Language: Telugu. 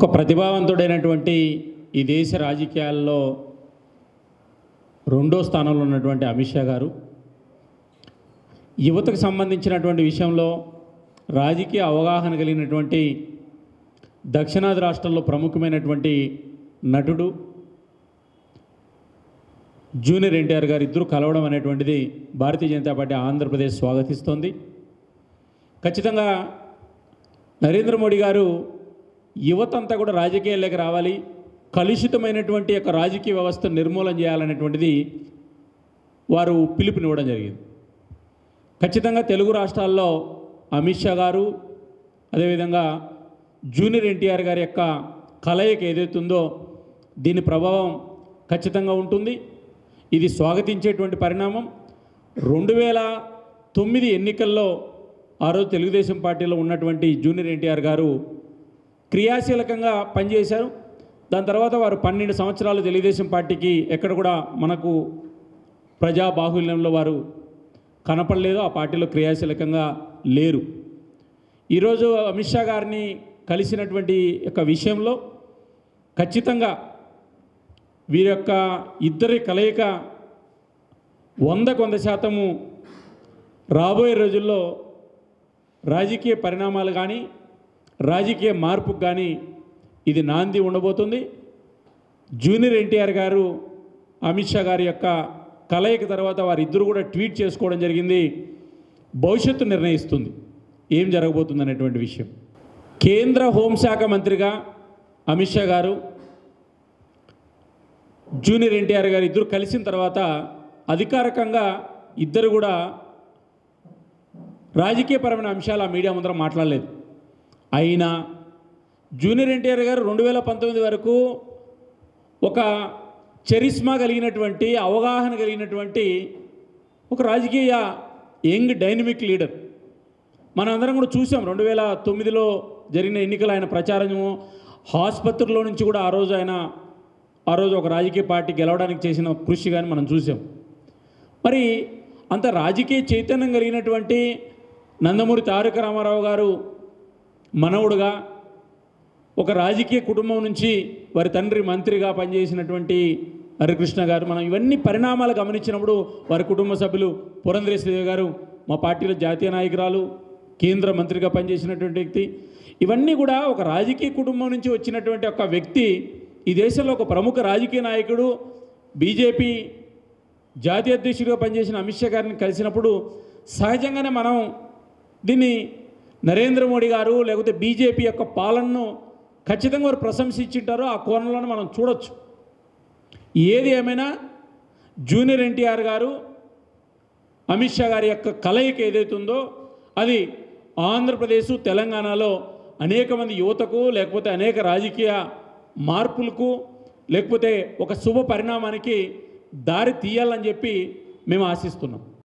ఒక ప్రతిభావంతుడైనటువంటి ఈ దేశ రాజకీయాల్లో రెండో స్థానంలో ఉన్నటువంటి అమిత్ షా గారు. యువతకు సంబంధించినటువంటి విషయంలో రాజకీయ అవగాహన కలిగినటువంటి దక్షిణాది రాష్ట్రాల్లో ప్రముఖమైనటువంటి నటుడు జూనియర్ ఎన్టీఆర్ గారు ఇద్దరు కలవడం అనేటువంటిది భారతీయ జనతా పార్టీ ఆంధ్రప్రదేశ్ స్వాగతిస్తోంది. ఖచ్చితంగా నరేంద్ర మోడీ గారు యువత అంతా కూడా రాజకీయాల్లోకి రావాలి. కలుషితమైనటువంటి యొక్క రాజకీయ వ్యవస్థను నిర్మూలన చేయాలనేటువంటిది వారు పిలుపునివ్వడం జరిగింది. ఖచ్చితంగా తెలుగు రాష్ట్రాల్లో అమిత్ షా గారు అదేవిధంగా జూనియర్ ఎన్టీఆర్ గారి యొక్క కలయిక ఏదైతుందో దీని ప్రభావం ఖచ్చితంగా ఉంటుంది. ఇది స్వాగతించేటువంటి పరిణామం. రెండు వేల తొమ్మిది ఎన్నికల్లో ఆ రోజు తెలుగుదేశం పార్టీలో ఉన్నటువంటి జూనియర్ ఎన్టీఆర్ గారు క్రియాశీలకంగా పనిచేశారు. దాని తర్వాత వారు పన్నెండు సంవత్సరాలు తెలుగుదేశం పార్టీకి ఎక్కడ కూడా మనకు ప్రజా బాహుల్యంలో వారు కనపడలేదు. ఆ పార్టీలో క్రియాశీలకంగా లేరు. ఈరోజు అమిత్ షా గారిని కలిసినటువంటి యొక్క విషయంలో ఖచ్చితంగా వీరి యొక్క ఇద్దరి కలయిక వందకు వంద శాతము రాబోయే రోజుల్లో రాజకీయ పరిణామాలు కానీ రాజకీయ మార్పుకు కానీ ఇది నాంది ఉండబోతుంది. జూనియర్ ఎన్టీఆర్ గారు అమిత్ షా గారి యొక్క కలయిక తర్వాత వారిద్దరూ కూడా ట్వీట్ చేసుకోవడం జరిగింది. భవిష్యత్తు నిర్ణయిస్తుంది. ఏం జరగబోతుంది అనేటువంటి విషయం. కేంద్ర హోంశాఖ మంత్రిగా అమిత్ షా గారు జూనియర్ ఎన్టీఆర్ గారు ఇద్దరు కలిసిన తర్వాత అధికారికంగా ఇద్దరు కూడా రాజకీయపరమైన అంశాలు ఆ మీడియా ముందర మాట్లాడలేదు. అయినా జూనియర్ ఎన్టీఆర్ గారు రెండు వేల పంతొమ్మిది వరకు ఒక చరిస్మా కలిగినటువంటి అవగాహన కలిగినటువంటి ఒక రాజకీయ యంగ్ డైనమిక్ లీడర్. మనందరం కూడా చూసాం రెండు వేల తొమ్మిదిలో జరిగిన ఎన్నికలు ఆయన ప్రచారము ఆసుపత్రిలో నుంచి కూడా ఆ రోజు ఆయన ఆ రోజు ఒక రాజకీయ పార్టీ గెలవడానికి చేసిన కృషి కానీ మనం చూసాం మరి అంత రాజకీయ చైతన్యం కలిగినటువంటి నందమూరి తారక రామారావు గారు మనవుడుగా ఒక రాజకీయ కుటుంబం నుంచి వారి తండ్రి మంత్రిగా పనిచేసినటువంటి హరికృష్ణ గారు మనం ఇవన్నీ పరిణామాలు గమనించినప్పుడు వారి కుటుంబ సభ్యులు పురంధరేశ్వరి గారు మా పార్టీలో జాతీయ నాయకురాలు కేంద్ర మంత్రిగా పనిచేసినటువంటి వ్యక్తి. ఇవన్నీ కూడా ఒక రాజకీయ కుటుంబం నుంచి వచ్చినటువంటి ఒక వ్యక్తి ఈ దేశంలో ఒక ప్రముఖ రాజకీయ నాయకుడు బీజేపీ జాతీయ అధ్యక్షుడిగా పనిచేసిన అమిత్ షా గారిని కలిసినప్పుడు సహజంగానే మనం దీన్ని నరేంద్ర మోడీ గారు లేకపోతే బీజేపీ యొక్క పాలనను ఖచ్చితంగా వారు ప్రశంసించుంటారో ఆ కోణంలోనే మనం చూడొచ్చు. ఏది ఏమైనా జూనియర్ ఎన్టీఆర్ గారు అమిత్ షా గారి యొక్క కలయిక ఏదైతుందో అది ఆంధ్రప్రదేశ్ తెలంగాణలో అనేక మంది యువతకు లేకపోతే అనేక రాజకీయ మార్పులకు లేకపోతే ఒక శుభ పరిణామానికి దారి తీయాలని చెప్పి మేము ఆశిస్తున్నాం.